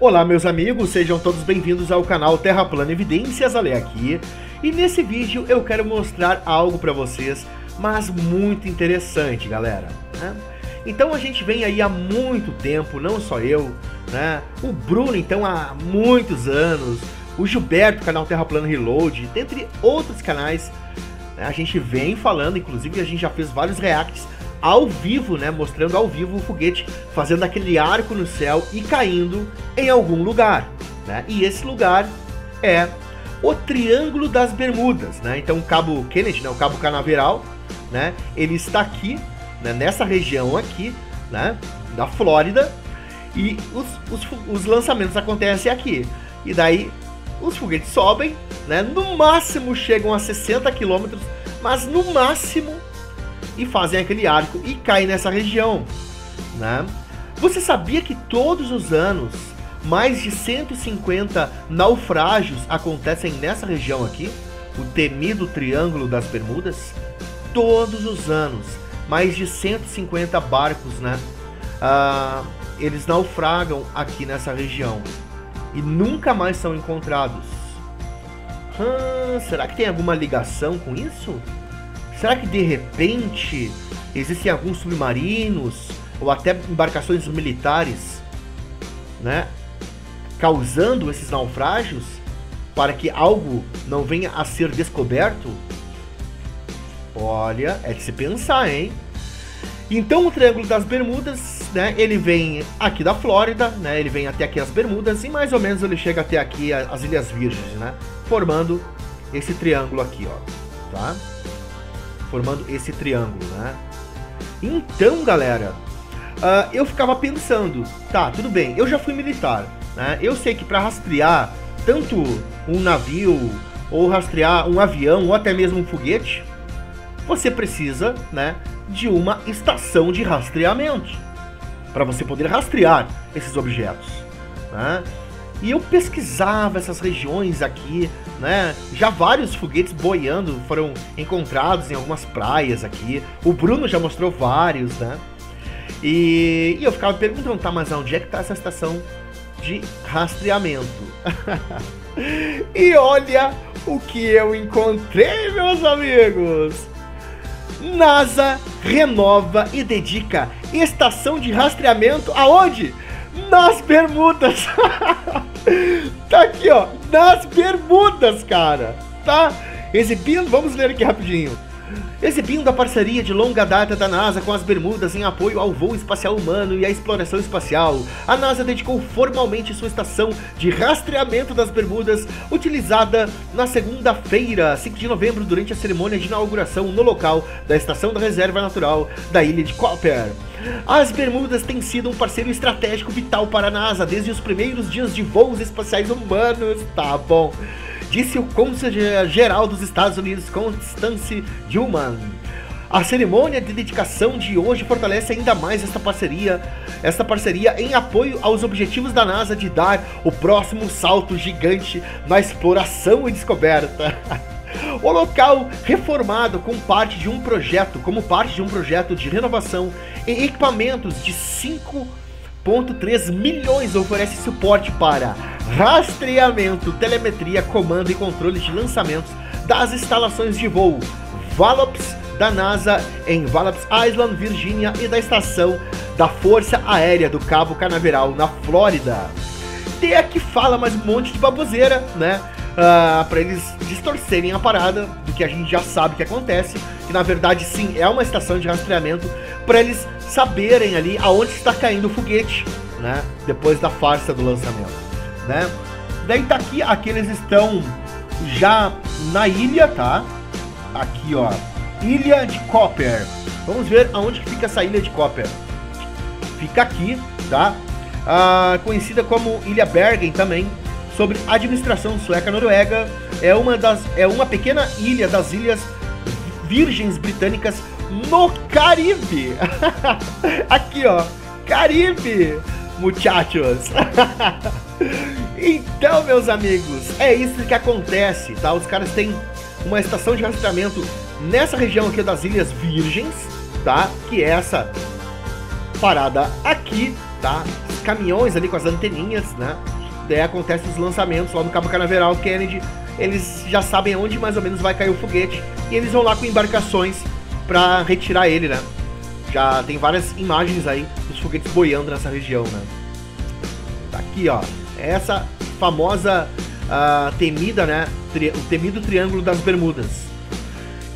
Olá meus amigos, sejam todos bem-vindos ao canal Terra Plana Evidências, Ale aqui. E nesse vídeo eu quero mostrar algo para vocês, mas muito interessante, galera. Né? Então a gente vem aí há muito tempo, não só eu, né? O Bruno então há muitos anos, o Gilberto, canal Terra Plana Reload, dentre outros canais, né? a gente vem falando, inclusive a gente já fez vários reacts ao vivo, né, mostrando ao vivo o foguete fazendo aquele arco no céu e caindo em algum lugar, né? E esse lugar é o Triângulo das Bermudas, né? Então o Cabo Kennedy, né, o Cabo Canaveral, né, ele está aqui, né, nessa região aqui, né, da Flórida, e os, os, os lançamentos acontecem aqui. E daí os foguetes sobem, né, no máximo chegam a 60 quilômetros, mas no máximo e fazem aquele arco e caem nessa região. Né? Você sabia que todos os anos mais de 150 naufrágios acontecem nessa região aqui? O temido Triângulo das Bermudas? Todos os anos, mais de 150 barcos, né? Ah, eles naufragam aqui nessa região e nunca mais são encontrados. Hum, será que tem alguma ligação com isso? Será que de repente existem alguns submarinos ou até embarcações militares, né, causando esses naufrágios para que algo não venha a ser descoberto? Olha, é de se pensar, hein? Então o Triângulo das Bermudas, né, ele vem aqui da Flórida, né, ele vem até aqui as Bermudas e mais ou menos ele chega até aqui as Ilhas Virgens, né, formando esse triângulo aqui, ó, tá? Formando esse triângulo, né? Então, galera, uh, eu ficava pensando, tá, tudo bem, eu já fui militar, né? Eu sei que para rastrear tanto um navio ou rastrear um avião ou até mesmo um foguete, você precisa, né, de uma estação de rastreamento para você poder rastrear esses objetos, né? E eu pesquisava essas regiões aqui, né? Já vários foguetes boiando foram encontrados em algumas praias aqui. O Bruno já mostrou vários, né? E, e eu ficava perguntando, tá, mas onde é que tá essa estação de rastreamento? e olha o que eu encontrei, meus amigos! NASA renova e dedica estação de rastreamento aonde? Nas Bermudas! tá aqui, ó, nas Bermudas, cara, tá? Exibindo, vamos ler aqui rapidinho. Exibindo a parceria de longa data da NASA com as Bermudas em apoio ao voo espacial humano e à exploração espacial, a NASA dedicou formalmente sua estação de rastreamento das Bermudas, utilizada na segunda-feira, 5 de novembro, durante a cerimônia de inauguração no local da Estação da Reserva Natural da Ilha de Copper. As Bermudas têm sido um parceiro estratégico vital para a NASA desde os primeiros dias de voos espaciais humanos. Tá bom. Disse o cônsul-geral dos Estados Unidos, Constance Dillman. A cerimônia de dedicação de hoje fortalece ainda mais esta parceria, esta parceria em apoio aos objetivos da NASA de dar o próximo salto gigante na exploração e descoberta. O local reformado com parte de um projeto, como parte de um projeto de renovação e equipamentos de 5.3 milhões oferece suporte para rastreamento, telemetria, comando e controle de lançamentos das instalações de voo Vallops da NASA em Vallops Island, Virgínia e da estação da Força Aérea do Cabo Canaveral na Flórida. Tem aqui fala mais um monte de baboseira, né? Uh, ah, para eles distorcerem a parada do que a gente já sabe que acontece, que na verdade sim é uma estação de rastreamento, para eles saberem ali aonde está caindo o foguete, né? Depois da farsa do lançamento, né? Daí tá aqui, aqui eles estão já na ilha, tá? Aqui, ó, Ilha de Copper. Vamos ver aonde fica essa ilha de Copper. Fica aqui, tá? Ah, conhecida como Ilha Bergen também, sobre administração sueca-noruega. É uma das é uma pequena ilha das ilhas Virgens Britânicas no Caribe. Aqui, ó, Caribe, muchachos. então, meus amigos, é isso que acontece, tá? Os caras têm uma estação de rastreamento nessa região aqui das Ilhas Virgens, tá? Que é essa parada aqui, tá? caminhões ali com as anteninhas, né? Daí acontece os lançamentos lá no Cabo Canaveral Kennedy. Eles já sabem onde mais ou menos vai cair o foguete e eles vão lá com embarcações para retirar ele, né? Já tem várias imagens aí dos foguetes boiando nessa região, né? Tá aqui, ó. Essa famosa uh, temida, né? Tri o temido Triângulo das Bermudas.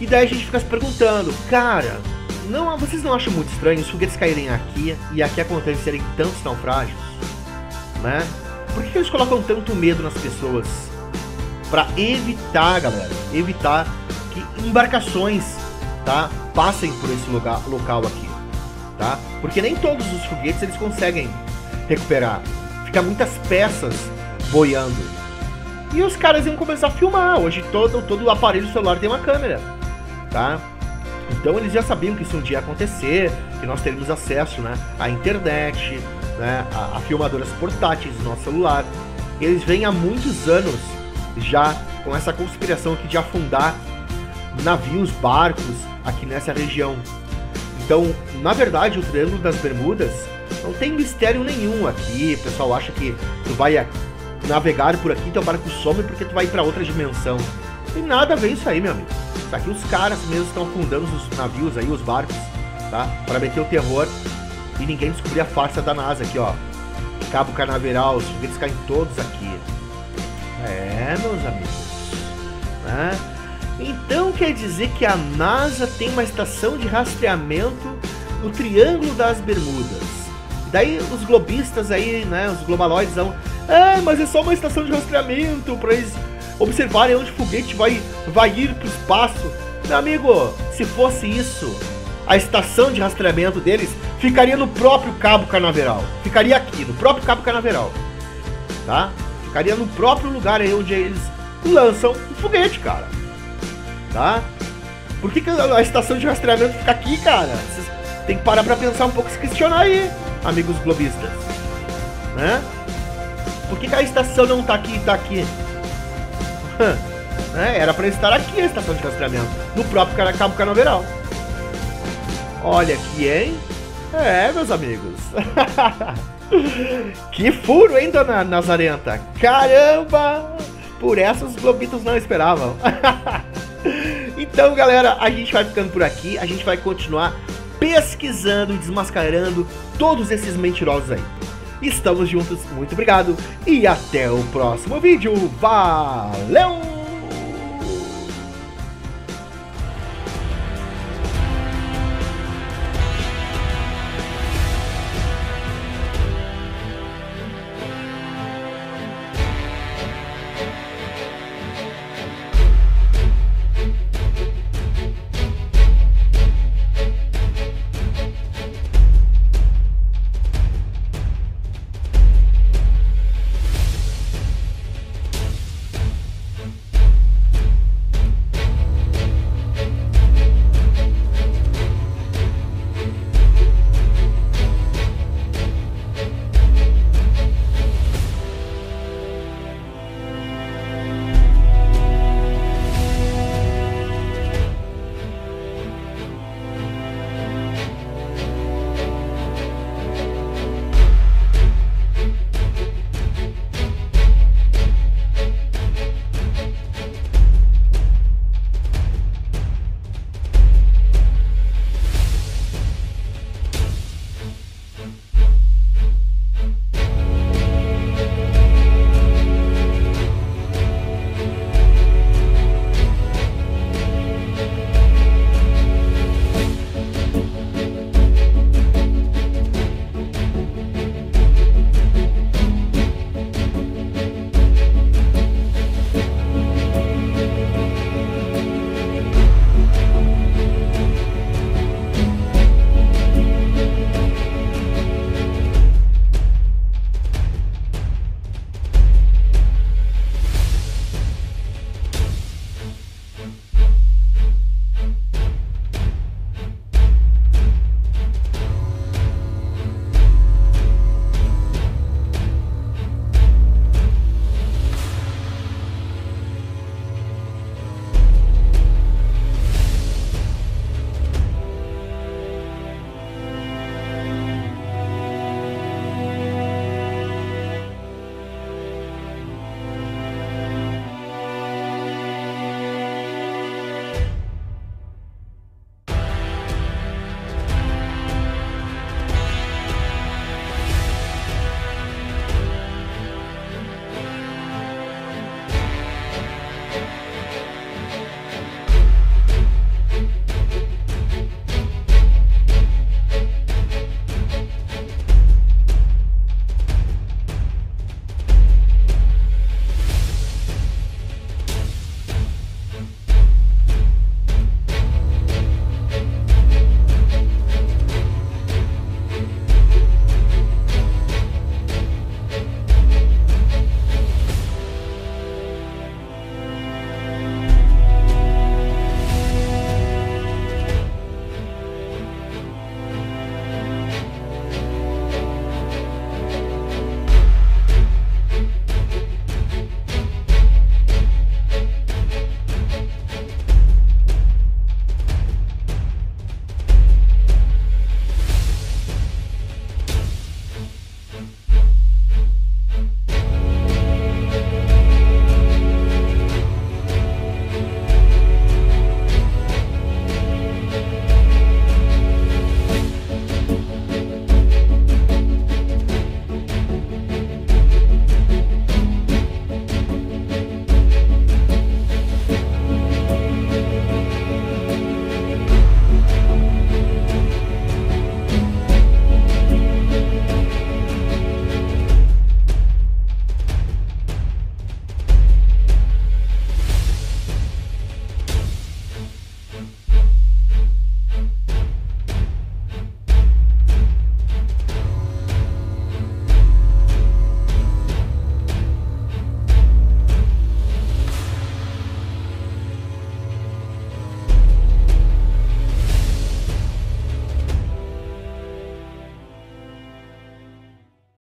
E daí a gente fica se perguntando, cara, não, vocês não acham muito estranho os foguetes caírem aqui e aqui acontecerem tantos naufrágios? Né? Por que eles colocam tanto medo nas pessoas? Para evitar, galera, evitar que embarcações, tá, passem por esse lugar, local aqui, tá? Porque nem todos os foguetes eles conseguem recuperar. Fica muitas peças boiando. E os caras iam começar a filmar. Hoje todo todo aparelho celular tem uma câmera, tá? Então eles já sabiam que isso um dia ia acontecer, que nós teríamos acesso né, à internet, né, a, a filmadoras portáteis do nosso celular. Eles vêm há muitos anos já com essa conspiração aqui de afundar navios, barcos aqui nessa região. Então, na verdade, o Triângulo das Bermudas não tem mistério nenhum aqui. O pessoal acha que tu vai navegar por aqui, teu barco some porque tu vai para outra dimensão. Não tem nada a ver isso aí, meu amigo. Isso aqui os caras mesmo estão afundando os navios aí, os barcos, tá? Para meter o terror e ninguém descobrir a farsa da NASA aqui, ó. Cabo Canaveral, os foguetes caem todos aqui. É, meus amigos. Né? Então quer dizer que a NASA tem uma estação de rastreamento no Triângulo das Bermudas. Daí os globistas aí, né, os globaloides vão, ah, mas é só uma estação de rastreamento para eles observarem onde o foguete vai, vai ir para o espaço. Meu amigo, se fosse isso, a estação de rastreamento deles ficaria no próprio Cabo Canaveral. Ficaria aqui, no próprio Cabo Canaveral. Tá? Ficaria no próprio lugar aí onde eles lançam o foguete, cara. Tá? Por que, que a estação de rastreamento fica aqui, cara? Vocês tem que parar pra pensar um pouco se questionar aí, amigos globistas. Né? Por que, que a estação não tá aqui e tá aqui? né? Era para estar aqui a estação de rastreamento, no próprio Cabo Canaveral. Olha aqui, hein? É, meus amigos. que furo, hein, dona Nazarenta? Caramba! Por essa os globitos não esperavam. então, galera, a gente vai ficando por aqui. A gente vai continuar pesquisando e desmascarando todos esses mentirosos aí. Estamos juntos, muito obrigado e até o próximo vídeo. Valeu!